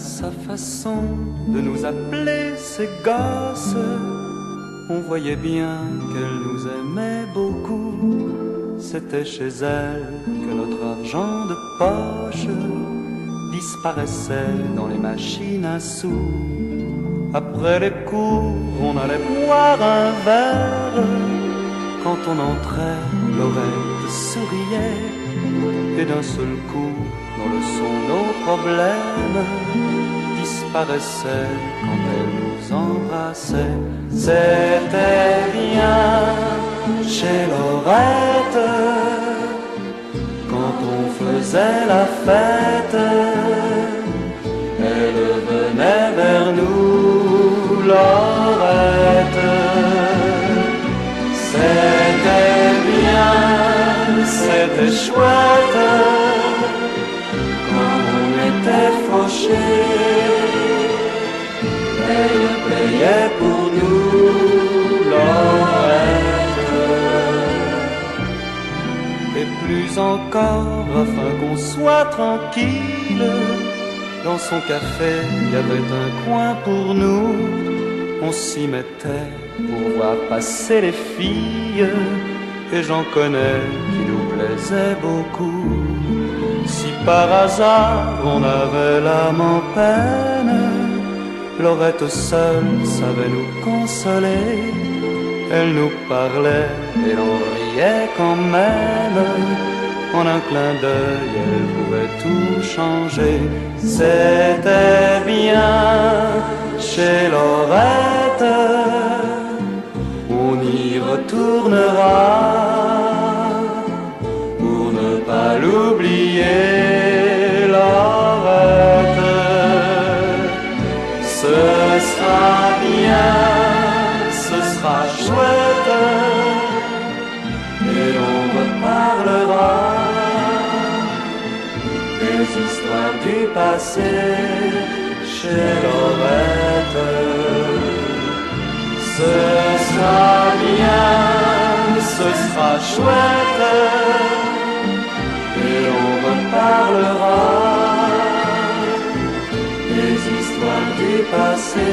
sa façon de nous appeler ses gosses. On voyait bien qu'elle nous aimait beaucoup. C'était chez elle que notre argent de poche disparaissait dans les machines à sous. Après les cours, on allait boire un verre. Quand on entrait, l'oreille souriait. Et d'un seul coup, dans problèmes disparaissaient quand elle nous embrassait. C'était bien chez Laurette quand on faisait la fête. Elle venait vers nous, Laurette. C'était bien, c'était chouette Elle payait pour nous, Laurette. Et plus encore, afin qu'on soit tranquille, dans son café, il y avait un coin pour nous. On s'y mettait pour voir passer les filles, et j'en connais qui nous plaisaient beaucoup. Si par hasard on avait l'âme en peine, Laurette seule savait nous consoler. Elle nous parlait et l'on riait quand même. En un clin d'œil, elle pouvait tout changer. C'était bien chez Laurette. On y retournera chouette, et on reparlera des histoires du passé chez Laurette. Ce sera bien, ce sera chouette, et on reparlera des histoires du passé.